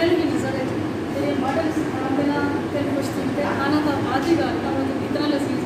education आना था बात ही करता हूँ तो इतना लसीज